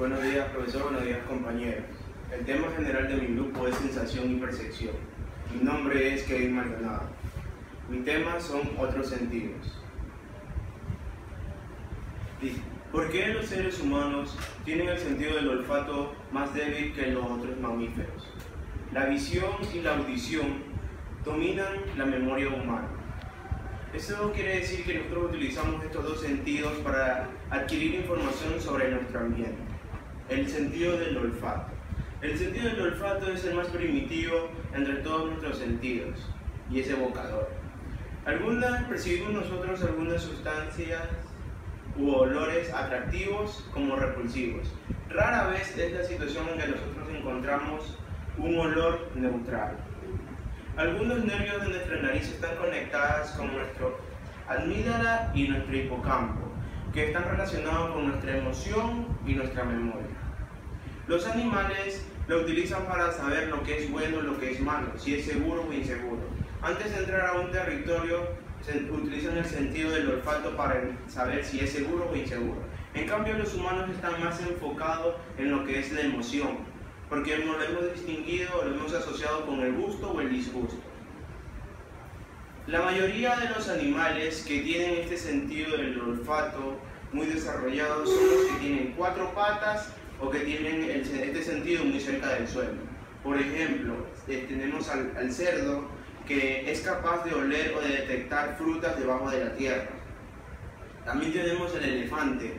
Buenos días, profesor. Buenos días, compañeros. El tema general de mi grupo es sensación y percepción. Mi nombre es Kevin Maldonado. Mi tema son otros sentidos. ¿Por qué los seres humanos tienen el sentido del olfato más débil que los otros mamíferos? La visión y la audición dominan la memoria humana. Eso quiere decir que nosotros utilizamos estos dos sentidos para adquirir información sobre nuestro ambiente el sentido del olfato. El sentido del olfato es el más primitivo entre todos nuestros sentidos y es evocador. Algunas percibimos nosotros algunas sustancias u olores atractivos como repulsivos. Rara vez es la situación en que nosotros encontramos un olor neutral. Algunos nervios de nuestra nariz están conectados con nuestro amígdala y nuestro hipocampo, que están relacionados con nuestra emoción y nuestra memoria. Los animales lo utilizan para saber lo que es bueno lo que es malo, si es seguro o inseguro. Antes de entrar a un territorio, se utilizan el sentido del olfato para saber si es seguro o inseguro. En cambio, los humanos están más enfocados en lo que es la emoción, porque no lo hemos distinguido, lo hemos asociado con el gusto o el disgusto. La mayoría de los animales que tienen este sentido del olfato muy desarrollado son los que tienen cuatro patas o que tienen este sentido muy cerca del suelo. Por ejemplo, eh, tenemos al, cerdo que es capaz de oler o de detectar frutas debajo de la tierra. También tenemos el elefante,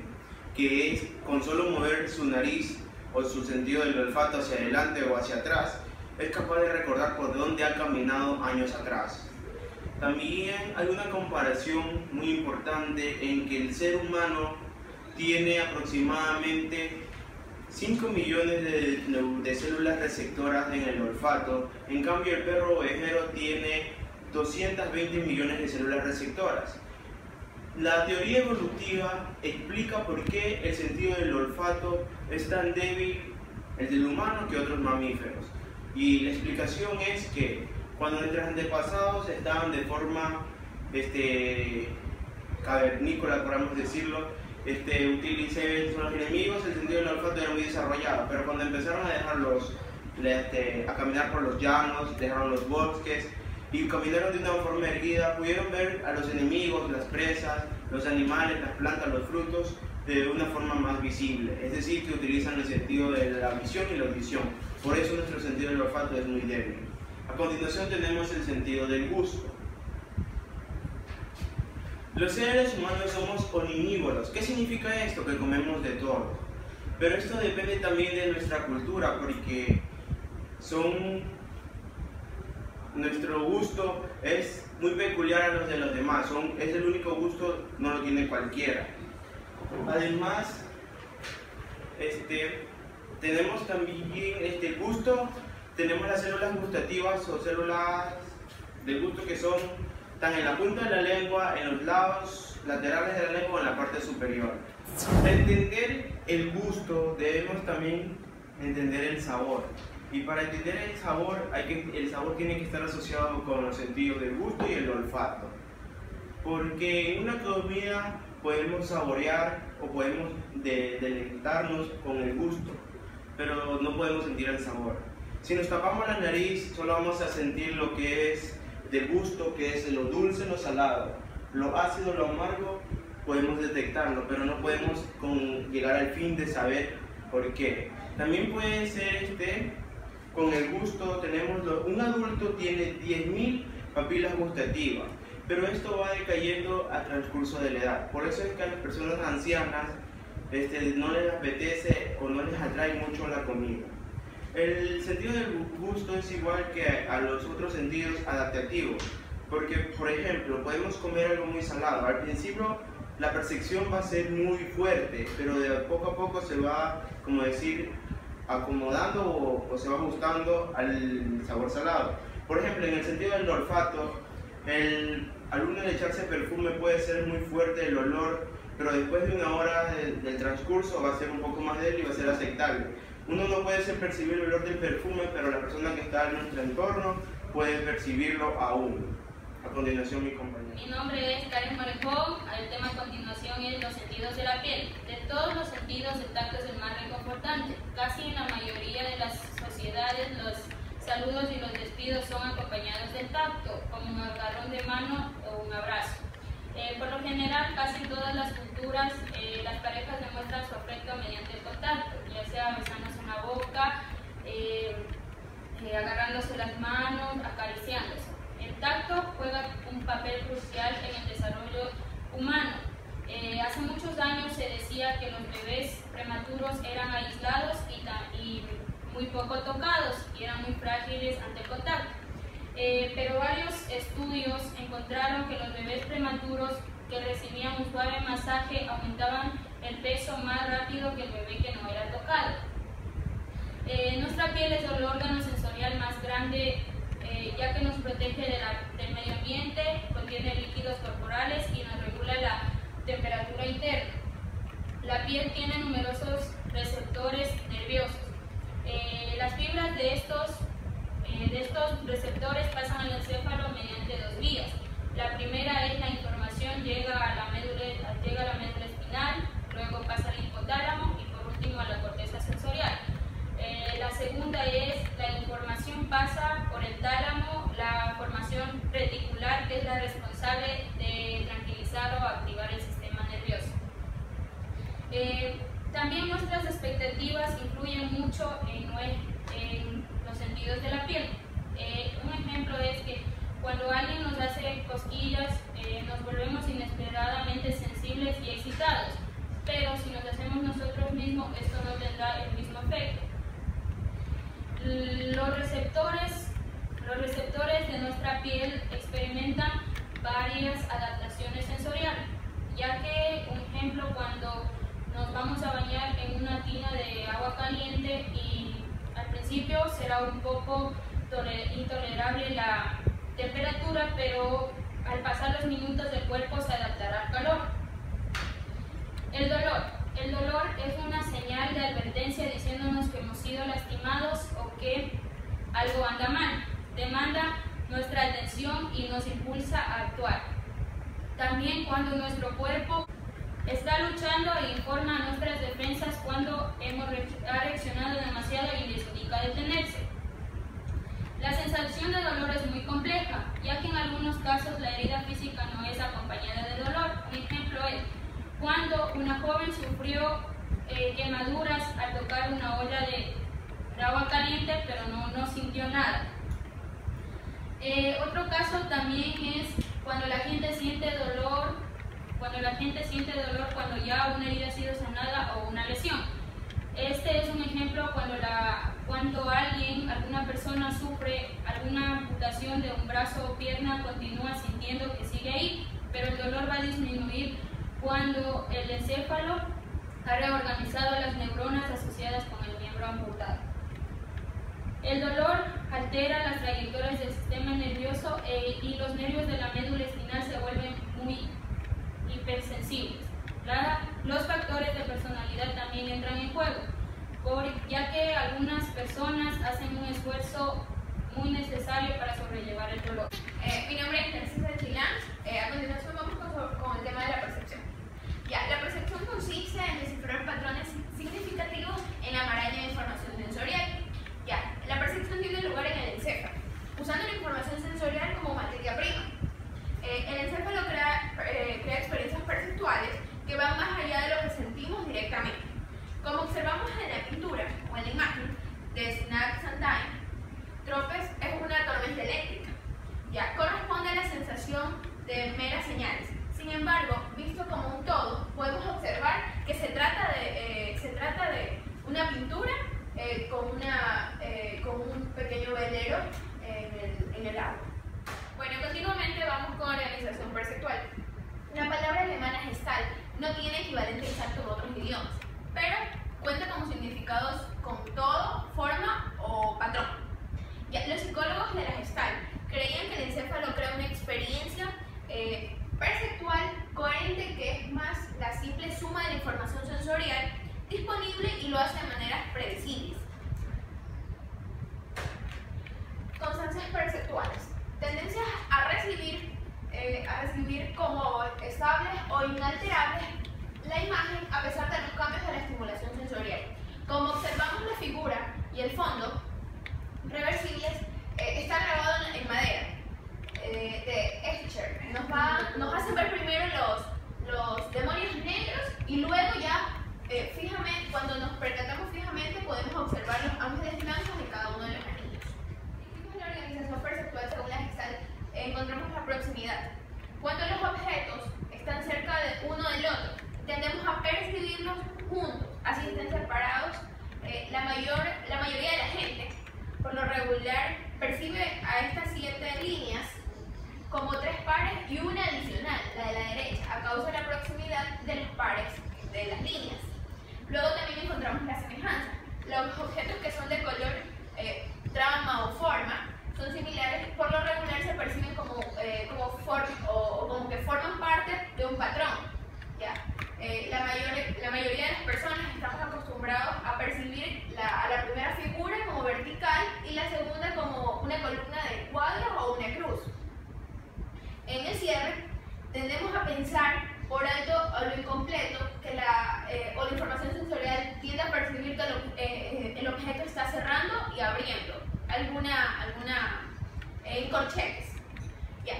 que es con solo mover su nariz o su sentido del olfato hacia adelante o hacia atrás, es capaz de recordar por dónde ha caminado años atrás. También hay una comparación muy importante en que el ser humano tiene aproximadamente 5 millones de, células receptoras en el olfato, en cambio el perro ovejero tiene 220 millones de células receptoras. La teoría evolutiva explica por qué el sentido del olfato es tan débil el del humano que otros mamíferos. Y la explicación es que cuando nuestros antepasados estaban de forma este, cavernícola, podemos decirlo, este, utilicé los enemigos, el sentido del olfato era muy desarrollado, pero cuando empezaron a dejarlos este, a caminar por los llanos, dejaron los bosques y caminaron de una forma erguida, pudieron ver a los enemigos, las presas, los animales, las plantas, los frutos de una forma más visible, es decir, que utilizan el sentido de la visión y la audición. Por eso nuestro sentido del olfato es muy débil. A continuación tenemos el sentido del gusto. Los seres humanos somos omnívoros. ¿Qué significa esto? Que comemos de todo. Pero esto depende también de nuestra cultura, porque son nuestro gusto es muy peculiar a los de los demás. Es el único gusto, no lo tiene cualquiera. Además, este, tenemos también este gusto, tenemos las células gustativas o células de gusto que son están en la punta de la lengua, en los lados laterales de la lengua o en la parte superior. Entender el gusto debemos también entender el sabor. Y para entender el sabor, hay que, el sabor tiene que estar asociado con los sentidos del gusto y el olfato. Porque en una comida podemos saborear o podemos deleitarnos con el gusto, pero no podemos sentir el sabor. Si nos tapamos la nariz, solo vamos a sentir lo que es de gusto, que es lo dulce, lo salado, lo ácido, lo amargo, podemos detectarlo, pero no podemos llegar al fin de saber por qué. También puede ser este, con el gusto, tenemos, un adulto tiene 10.000 papilas gustativas, pero esto va decayendo a transcurso de la edad. Por eso es que a las personas ancianas este, no les apetece o no les atrae mucho la comida. El sentido del gusto es igual que a los otros sentidos adaptativos, porque por ejemplo podemos comer algo muy salado. Al principio la percepción va a ser muy fuerte, pero de poco a poco se va, como decir, acomodando o, se va gustando al sabor salado. Por ejemplo, en el sentido del olfato, el, al uno de echarse perfume puede ser muy fuerte el olor, pero después de una hora del transcurso va a ser un poco más débil y va a ser aceptable. Uno no puede percibir el olor del perfume, pero la persona que está en nuestro entorno puede percibirlo aún. A continuación, mi compañero. Mi nombre es Karen Marejón. El tema a continuación es los sentidos de la piel. De todos los sentidos, el tacto es el más reconfortante. Casi en la mayoría de las sociedades, los saludos y los despidos son acompañados del tacto, como un agarrón de mano o un abrazo. Eh, por lo general, casi en todas las culturas, eh, las parejas demuestran su afecto mediante el contacto, ya sea besándose una boca, eh, agarrándose las manos, acariciándose. El tacto juega un papel crucial en el desarrollo humano. hace muchos años se decía que los bebés prematuros eran aislados y muy poco tocados y eran muy frágiles ante el contacto. Eh, pero varios estudios encontraron que los bebés prematuros que recibían un suave masaje aumentaban el peso más rápido que el bebé que no era tocado. Eh, nuestra piel es el órgano sensorial más grande eh, ya que nos protege del medio ambiente, contiene líquidos corporales y nos regula la temperatura interna. La piel tiene numerosos receptores nerviosos. Eh, las fibras de estos, de estos receptores pasan al encéfalo mediante dos vías. La primera es la información llega a la médula, llega a la médula espinal, luego pasa al hipotálamo y por último a la corteza sensorial. Eh, la segunda es la información pasa por el tálamo, la formación reticular que es la responsable de tranquilizar o activar el sistema nervioso. Eh, también nuestras expectativas influyen mucho en, los sentidos de la piel. Eh, un ejemplo es que cuando alguien nos hace cosquillas, nos volvemos inesperadamente sensibles y excitados, pero si nos hacemos nosotros mismos, esto no tendrá el mismo efecto. Los receptores, los receptores de nuestra piel experimentan varias adaptaciones sensoriales, ya que, un ejemplo, cuando nos vamos a bañar en una tina de agua caliente y al principio será un poco intolerable la temperatura, pero al pasar los minutos el cuerpo se adaptará al calor. El dolor. El dolor es una señal de advertencia diciéndonos que hemos sido lastimados o que algo anda mal. Demanda nuestra atención y nos impulsa a actuar. También cuando nuestro cuerpo está luchando e informa a nuestras defensas cuando hemos reaccionado demasiado y les indica detenerse. La sensación de dolor es muy compleja, ya que en algunos casos la herida física no es acompañada de dolor. Un ejemplo es cuando una joven sufrió eh, quemaduras al tocar una olla de, agua caliente, pero no, sintió nada. Eh, otro caso también es cuando la gente siente dolor, cuando la gente siente dolor cuando ya una herida ha sido sanada o una lesión. Este es un ejemplo cuando, la, cuando alguien, alguna persona sufre amputación de un brazo o pierna, continúa sintiendo que sigue ahí, pero el dolor va a disminuir cuando el encéfalo ha reorganizado las neuronas asociadas con el miembro amputado. El dolor altera las trayectorias del sistema nervioso e, y los nervios de la médula espinal se vuelven muy hipersensibles. los factores de personalidad también entran en juego, ya que algunas personas hacen un esfuerzo muy necesario para sobrellevar el dolor. Eh, mi nombre es Narcisa Chilán. Eh, a continuación vamos con el tema de la percepción la de los pares de las líneas. Luego también encontramos la semejanza. Los objetos que son de color eh, trama o forma son similares, por lo regular se perciben como, eh, como, o, como que forman parte de un patrón. ¿ya? Eh, la, mayor, la mayoría de las personas estamos acostumbrados a percibir la, a la primera figura como vertical y la segunda como una columna de cuadros o una cruz. En el cierre, tendemos a pensar por alto o lo incompleto que la, eh, o la información sensorial tiende a percibir que eh, el objeto está cerrando y abriendo alguna, alguna eh, corchetes.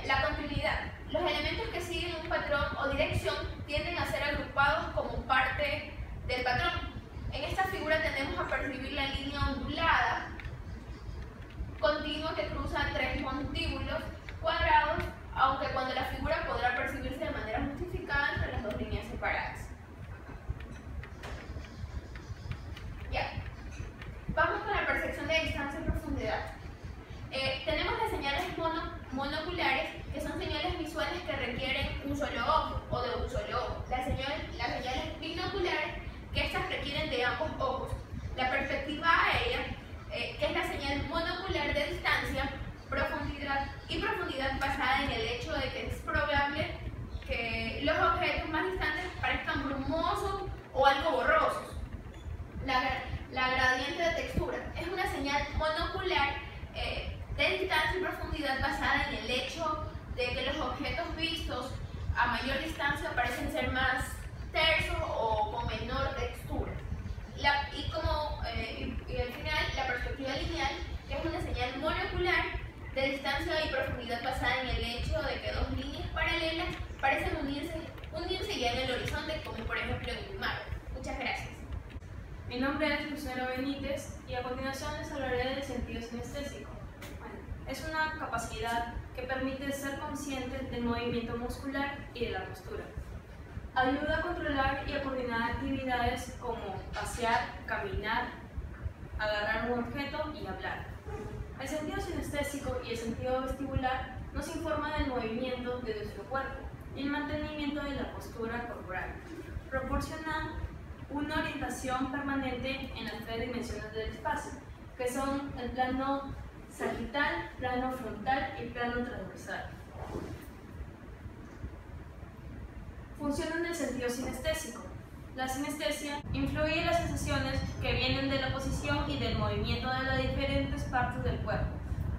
la continuidad. Los elementos que siguen un patrón o dirección tienden a ser agrupados como parte del patrón. En esta figura tendemos a percibir la línea ondulada cruza tres montíbulos cuadrados, aunque cuando la figura podrá percibirse de manera justificada entre las dos líneas separadas. Ya. Vamos con la percepción de distancia y profundidad. Eh, tenemos las señales monoculares, que son señales visuales que requieren un solo ojo o de un solo ojo. Las señales, las señales binoculares, que estas requieren de ambos ojos. La perspectiva aérea, eh, que es la señal monocular de distancia, profundidad y profundidad basada en el hecho de que es probable que los objetos más distantes parezcan brumosos o algo borrosos. La, la gradiente de textura es una señal monocular eh, de distancia y profundidad basada en el hecho de que los objetos vistos a mayor distancia parecen ser más tersos o con menor textura. y como eh, y, al final la perspectiva lineal, que es una señal monocular de distancia y profundidad basada en el hecho de que dos líneas paralelas parecen unirse, unirse ya en el horizonte, como por ejemplo en un mar. Muchas gracias. Mi nombre es Lucero Benítez y a continuación les hablaré del sentido sinestésico. Bueno, es capacidad que permite ser consciente del movimiento muscular y de la postura. Ayuda a controlar y a coordinar actividades como pasear, caminar, agarrar un objeto y hablar. El sentido sinestésico y el sentido vestibular nos informan del movimiento de nuestro cuerpo y el mantenimiento de la postura corporal. Proporciona una orientación permanente en las tres dimensiones del espacio, que son el plano sagital, plano frontal y plano transversal. Funciona en el sentido sinestésico. La sinestesia influye en las sensaciones que vienen de la posición y del movimiento de las diferentes partes del cuerpo.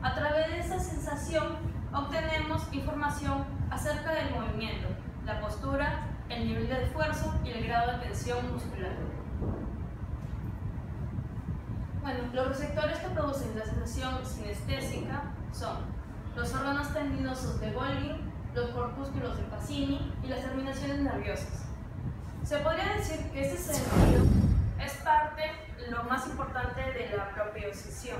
A través de esa sensación obtenemos información acerca del movimiento, la postura, el nivel de esfuerzo y el grado de tensión muscular. Bueno, los receptores que producen la sensación sinestésica son los órganos tendinosos de Golgi, los corpúsculos de Pacini y las terminaciones nerviosas. Se podría decir que este sentido es parte, lo más importante de la propiocepción.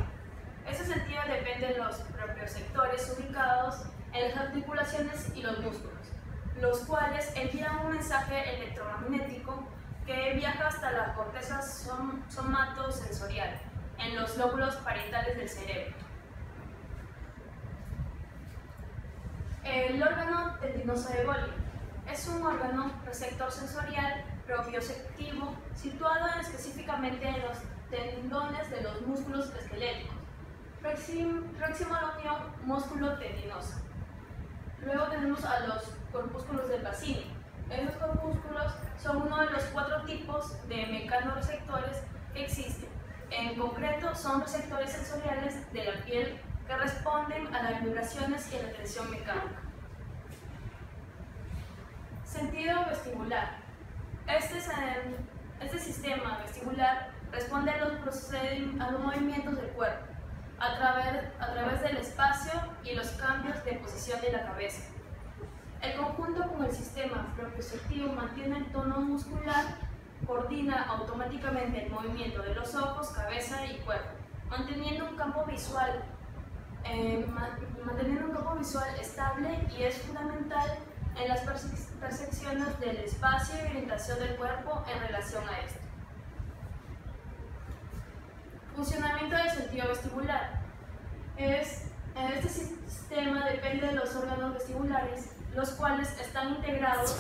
Ese sentido depende de los propioceptores ubicados en las articulaciones y los músculos los cuales envían un mensaje electromagnético que viaja hasta la corteza somatosensorial, en los lóbulos parietales del cerebro. El órgano tendinoso de Golgi es un órgano receptor sensorial propioceptivo situado específicamente en los tendones de los músculos esqueléticos, próximo, a la músculo-tendinosa. Luego tenemos a los corpúsculos del Pacini. Estos corpúsculos son uno de los cuatro tipos de mecanoreceptores que existen. En concreto, son receptores sensoriales de la piel que responden a las vibraciones y a la tensión mecánica. Sentido vestibular. Este, este sistema vestibular responde a los, movimientos del cuerpo a través, a través del espacio y los cambios de posición de la cabeza. El conjunto con el sistema propioceptivo mantiene el tono muscular, coordina automáticamente el movimiento de los ojos, cabeza y cuerpo, manteniendo un campo visual eh, estable y es fundamental en las percepciones del espacio y orientación del cuerpo en relación a esto. Funcionamiento del sentido vestibular. Es, este sistema depende de los órganos vestibulares, los cuales están integrados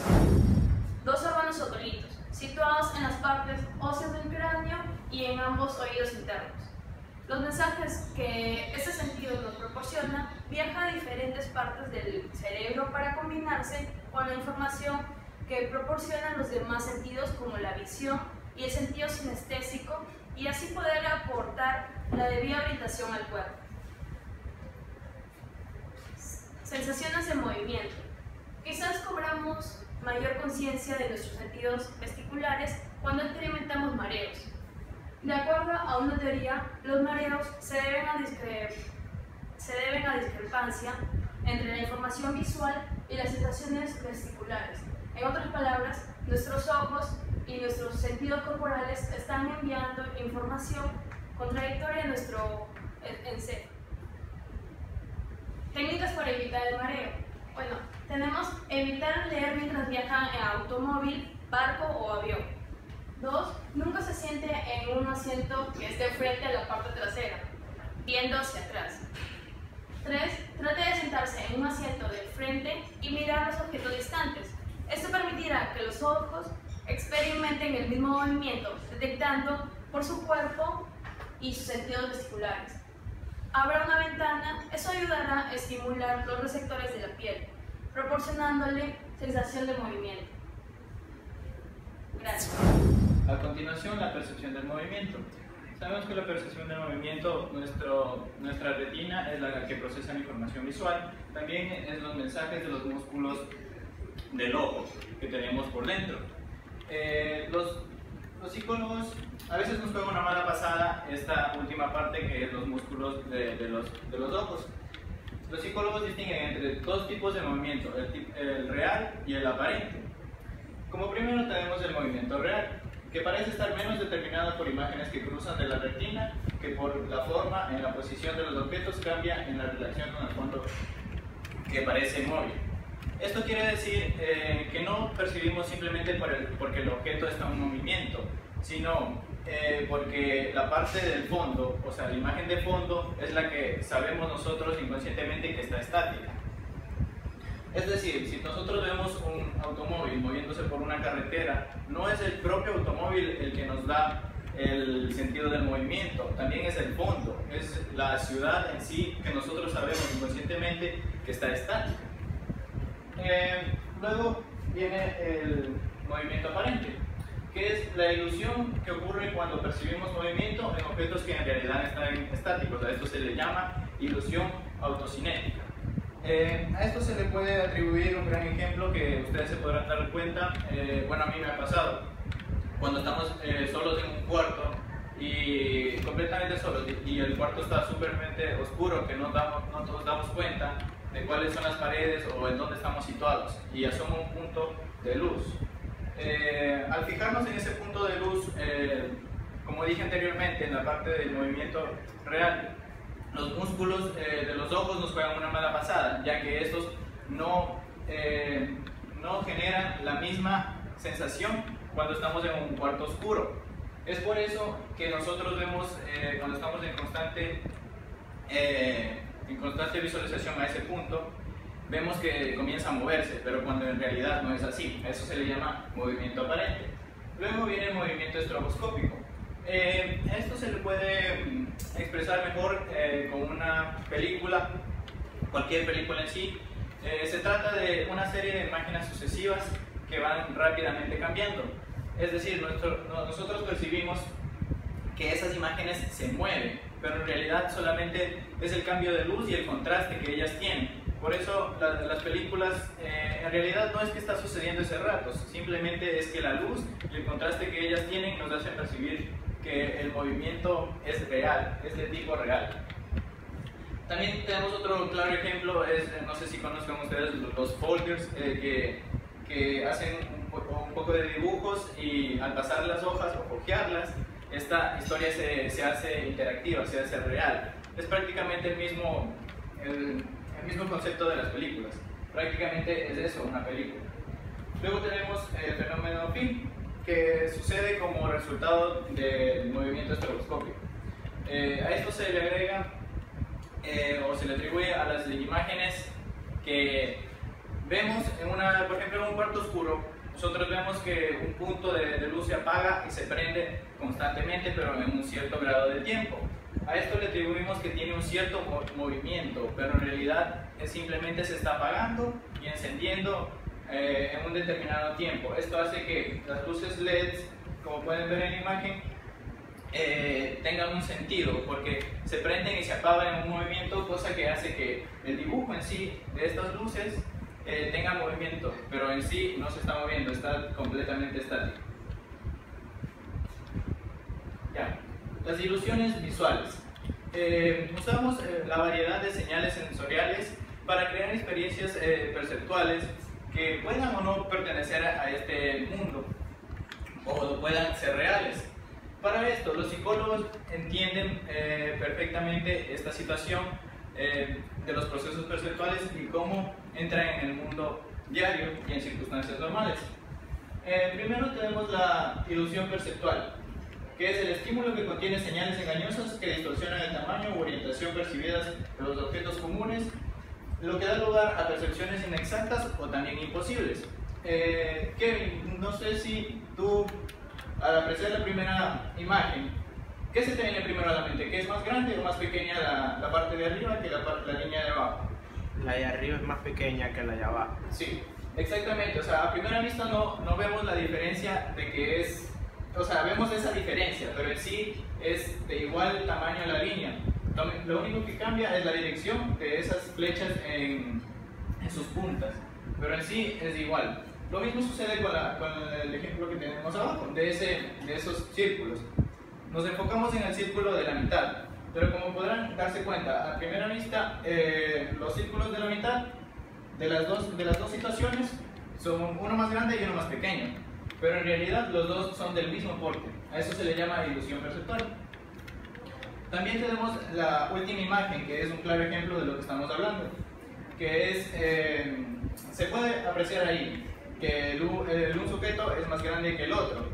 dos órganos otolitos, situados en las partes óseas del cráneo y en ambos oídos internos. Los mensajes que ese sentido nos proporciona viajan a diferentes partes del cerebro para combinarse con la información que proporcionan los demás sentidos como la visión y el sentido sinestésico y así poder aportar la debida orientación al cuerpo. Sensaciones de movimiento. Quizás cobramos mayor conciencia de nuestros sentidos vesticulares cuando experimentamos mareos. De acuerdo a una teoría, los mareos se deben a, discrepancia entre la información visual y las sensaciones vesticulares. En otras palabras, nuestros ojos y nuestros sentidos corporales están enviando información contradictoria a nuestro encéfalo. Técnicas para evitar el mareo. Bueno, tenemos evitar leer mientras viajan en automóvil, barco o avión. Dos, nunca se siente en un asiento que esté frente a la parte trasera, viendo hacia atrás. Tres, trate de sentarse en un asiento de frente y mirar los objetos distantes. Esto permitirá que los ojos experimenten el mismo movimiento, detectando por su cuerpo y sus sentidos vesticulares. Abra una ventana, eso ayudará a estimular los receptores de la piel, proporcionándole sensación de movimiento. Gracias. A continuación, la percepción del movimiento. Sabemos que la percepción del movimiento, nuestro, nuestra retina es la que procesa la información visual, también es los mensajes de los músculos del ojo que tenemos por dentro. Eh, los, los psicólogos a veces nos juegan una mala pasada esta última parte que es los músculos de, de, los, de los ojos. Los psicólogos distinguen entre dos tipos de movimiento, el, el real y el aparente. Como primero tenemos el movimiento real, que parece estar menos determinado por imágenes que cruzan de la retina que por la forma en la posición de los objetos cambia en la relación con el fondo que parece móvil. Esto quiere decir eh, que no percibimos simplemente por el, porque el objeto está en movimiento, sino eh, porque la parte del fondo, o sea, la imagen de fondo es la que sabemos nosotros inconscientemente que está estática. Es decir, si nosotros vemos un automóvil moviéndose por una carretera, no es el propio automóvil el que nos da el sentido del movimiento, también es el fondo, es la ciudad en sí que nosotros sabemos inconscientemente que está estática. Eh, luego viene el movimiento aparente, que es la ilusión que ocurre cuando percibimos movimiento en objetos que en realidad están estáticos. A esto se le llama ilusión autocinética. Eh, a esto se le puede atribuir un gran ejemplo que ustedes se podrán dar cuenta, eh, bueno a mí me ha pasado, cuando estamos solos en un cuarto y completamente solos y el cuarto está súpermente oscuro que no, damos, no nos damos cuenta de cuáles son las paredes o en dónde estamos situados y asoma un punto de luz. Eh, al fijarnos en ese punto de luz, eh, como dije anteriormente, en la parte del movimiento real, los músculos eh, de los ojos nos juegan una mala pasada, ya que estos no, no generan la misma sensación cuando estamos en un cuarto oscuro. Es por eso que nosotros vemos cuando estamos en constante en constante visualización a ese punto, vemos que comienza a moverse, pero cuando en realidad no es así. Eso se le llama movimiento aparente. Luego viene el movimiento estroboscópico. Eh, esto se le puede mm, expresar mejor eh, con una película, cualquier película en sí. Eh, se trata de una serie de imágenes sucesivas que van rápidamente cambiando. Es decir, nosotros percibimos que esas imágenes se mueven, pero en realidad solamente es el cambio de luz y el contraste que ellas tienen. Por eso las películas eh, en realidad no es que está sucediendo ese rato, simplemente es que la luz y el contraste que ellas tienen nos hacen percibir que el movimiento es real, es de tipo real. También tenemos otro claro ejemplo, es, no sé si conozcan ustedes los folders eh, que, que, hacen un, un, poco de dibujos y al pasar las hojas o cojearlas, esta historia se, se, hace interactiva, se hace real. Es prácticamente el mismo, el, el mismo concepto de las películas. Prácticamente es eso, una película. Luego tenemos el fenómeno film, que sucede como resultado del movimiento estroboscópico. Eh, a esto se le agrega eh, o se le atribuye a las imágenes que vemos en una, por ejemplo, en un cuarto oscuro, nosotros vemos que un punto de, de, luz se apaga y se prende constantemente, pero en un cierto grado de tiempo. A esto le atribuimos que tiene un cierto movimiento, pero en realidad es simplemente se está apagando y encendiendo eh, en un determinado tiempo. Esto hace que las luces LED, como pueden ver en la imagen, eh, tengan un sentido, porque se prenden y se apagan en un movimiento, cosa que hace que el dibujo en sí de estas luces eh, tenga movimiento, pero en sí no se está moviendo, está completamente estático. Ya, las ilusiones visuales. Eh, usamos eh, la variedad de señales sensoriales para crear experiencias eh, perceptuales que puedan o no pertenecer a, a este mundo o puedan ser reales. Para esto, los psicólogos entienden eh, perfectamente esta situación eh, de los procesos perceptuales y cómo entran en el mundo diario y en circunstancias normales. Eh, primero tenemos la ilusión perceptual, que es el estímulo que contiene señales engañosas que distorsionan el tamaño u orientación percibidas de los objetos comunes, lo que da lugar a percepciones inexactas o también imposibles. Eh, Kevin, no sé si tú, al apreciar la primera imagen, ¿qué se te viene primero a la mente? ¿Que es más grande o más pequeña la, la parte de arriba que la, la línea de abajo? La de arriba es más pequeña que la de abajo. Sí, exactamente. O sea, a primera vista no, no vemos la diferencia de que es, o sea, vemos esa diferencia, pero en sí es de igual tamaño la línea. Lo único que cambia es la dirección de esas flechas en, en sus puntas, pero en sí es igual. Lo mismo sucede con, la, con el ejemplo que tenemos abajo, de, ese, de esos círculos. Nos enfocamos en el círculo de la mitad, pero como podrán darse cuenta, a primera vista, eh, los círculos de la mitad de las, dos, de las dos situaciones son uno más grande y uno más pequeño, pero en realidad los dos son del mismo porte. A eso se le llama ilusión perceptual. También tenemos la última imagen, que es un claro ejemplo de lo que estamos hablando, que es, eh, se puede apreciar ahí que el, el, un sujeto es más grande que el otro,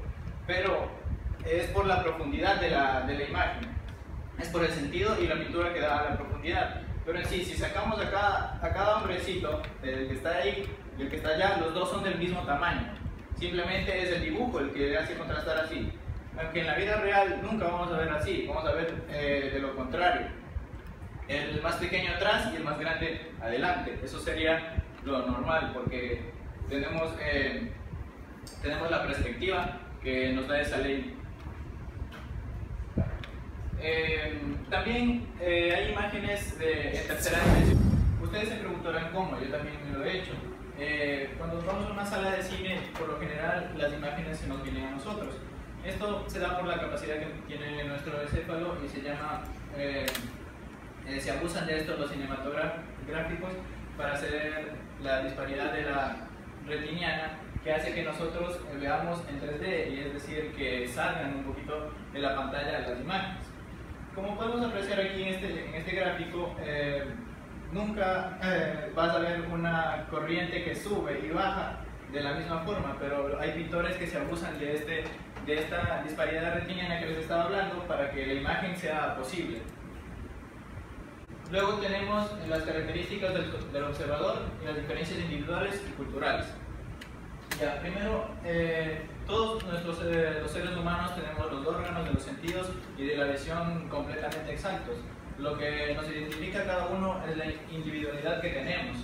pero es por la profundidad de la, de la imagen, es por el sentido y la pintura que da a la profundidad. Pero en sí, si sacamos a cada, a cada hombrecito, el que está ahí y el que está allá, los dos son del mismo tamaño. Simplemente es el dibujo el que hace contrastar así. Aunque en la vida real nunca vamos a ver así, vamos a ver eh, de lo contrario. El más pequeño atrás y el más grande adelante. Eso sería lo normal, porque tenemos, eh, tenemos la perspectiva que nos da esa ley. Eh, también hay imágenes de, en tercera dimensión. Ustedes se preguntarán cómo, yo también me lo he hecho. Eh, cuando vamos a una sala de cine, por lo general las imágenes se nos vienen a nosotros. Esto se da por la capacidad que tiene nuestro encéfalo y se llama, se abusan de esto los cinematográficos para hacer la disparidad de la retiniana que hace que nosotros veamos en 3D y es decir que salgan un poquito de la pantalla las imágenes. Como podemos apreciar aquí en este, en este gráfico, eh, nunca eh, vas a ver una corriente que sube y baja de la misma forma, pero hay pintores que se abusan de, este, de esta disparidad retiniana que les estaba hablando para que la imagen sea posible. Luego tenemos las características del, observador y las diferencias individuales y culturales. Ya, primero, eh, todos nuestros, eh, los seres humanos tenemos los órganos de los sentidos y de la visión completamente exactos. Lo que nos identifica a cada uno es la individualidad que tenemos.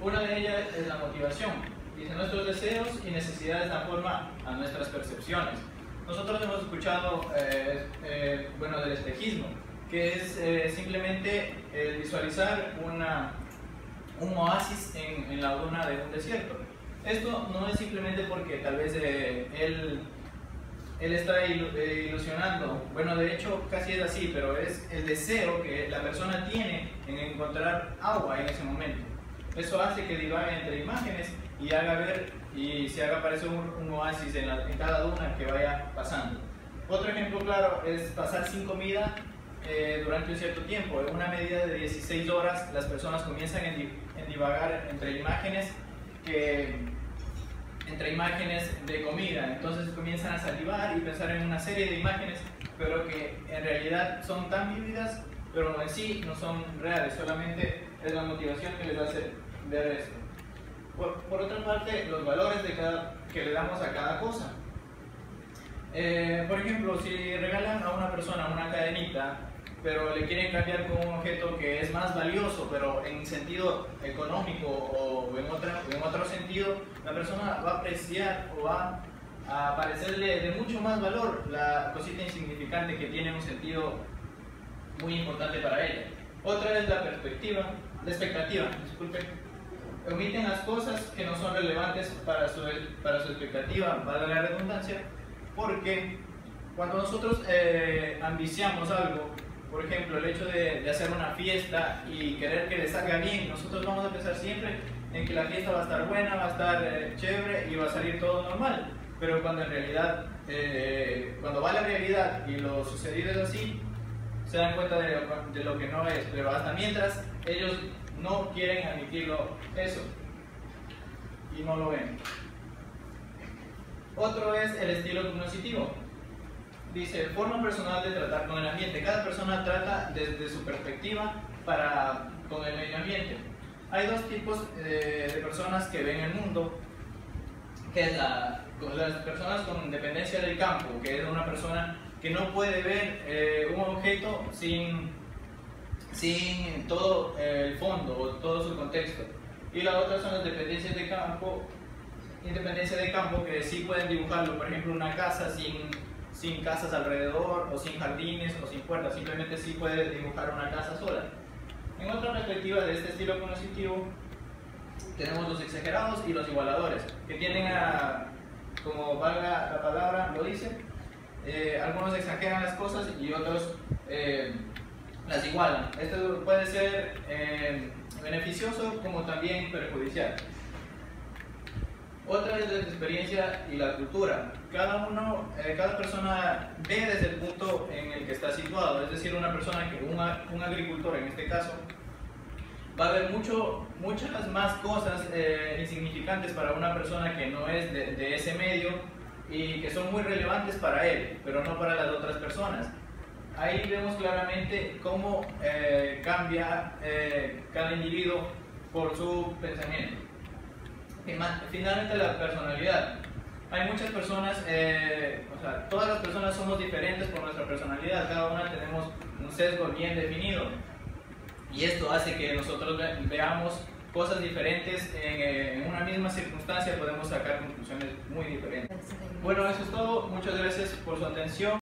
Una de ellas es la motivación. Dice, nuestros deseos y necesidades dan forma a nuestras percepciones. Nosotros hemos escuchado, eh, eh, bueno, del espejismo, que es eh, simplemente visualizar una, un oasis en, en la luna de un desierto. Esto no es simplemente porque tal vez eh, él, él está ilusionando, bueno de hecho casi es así, pero es el deseo que la persona tiene en encontrar agua en ese momento. Eso hace que divague entre imágenes y haga ver y se haga parecer un, un oasis en, la, en, cada duna que vaya pasando. Otro ejemplo claro es pasar sin comida eh, durante un cierto tiempo. En una medida de 16 horas, las personas comienzan en, en divagar entre imágenes que entre imágenes de comida. Entonces comienzan a salivar y pensar en una serie de imágenes, pero que en realidad son tan vívidas, pero en sí no son reales, solamente es la motivación que les hace ver esto. Por, otra parte, los valores de cada, que le damos a cada cosa. Eh, por ejemplo, si regalan a una persona una cadenita, pero le quieren cambiar con un objeto que es más valioso, pero en sentido económico o en, otro, en otro sentido, la persona va a apreciar o va a parecerle de mucho más valor la cosita insignificante que tiene un sentido muy importante para ella. Otra es la perspectiva, la expectativa, disculpe. Omiten las cosas que no son relevantes para su, para su expectativa, para la redundancia, porque cuando nosotros eh, ambiciamos algo, por ejemplo, el hecho de, hacer una fiesta y querer que le salga bien, nosotros vamos a pensar siempre en que la fiesta va a estar buena, va a estar eh, chévere y va a salir todo normal. Pero cuando en realidad, eh, cuando va la realidad y lo sucedido es así, se dan cuenta de lo, de lo, que no es. Pero hasta mientras ellos no quieren admitirlo eso y no lo ven. Otro es el estilo cognoscitivo dice, forma personal de tratar con el ambiente. Cada persona trata desde su perspectiva para, con el medio ambiente. Hay dos tipos eh, de personas que ven el mundo, que es la, las personas con dependencia del campo, que es una persona que no puede ver eh, un objeto sin, sin todo el fondo o todo su contexto. Y la otra son las dependencias de campo, independencia de campo, que sí pueden dibujarlo, por ejemplo, una casa sin sin casas alrededor o sin jardines o sin puertas, simplemente sí puede dibujar una casa sola. En otra perspectiva de este estilo cognitivo tenemos los exagerados y los igualadores, que tienden a, como valga la palabra, lo dice, eh, algunos exageran las cosas y otros eh, las igualan. Esto puede ser eh, beneficioso como también perjudicial. Otra es la experiencia y la cultura. Cada uno, eh, cada persona ve desde el punto en el que está situado. Es decir, una persona que, un agricultor en este caso, va a ver mucho, muchas más cosas eh, insignificantes para una persona que no es de, ese medio y que son muy relevantes para él, pero no para las otras personas. Ahí vemos claramente cómo eh, cambia cada individuo por su pensamiento finalmente la personalidad. Hay muchas personas, eh, o sea, todas las personas somos diferentes por nuestra personalidad, cada una tenemos un sesgo bien definido. Y esto hace que nosotros veamos cosas diferentes en, en, una misma circunstancia, podemos sacar conclusiones muy diferentes. Bueno, eso es todo. Muchas gracias por su atención.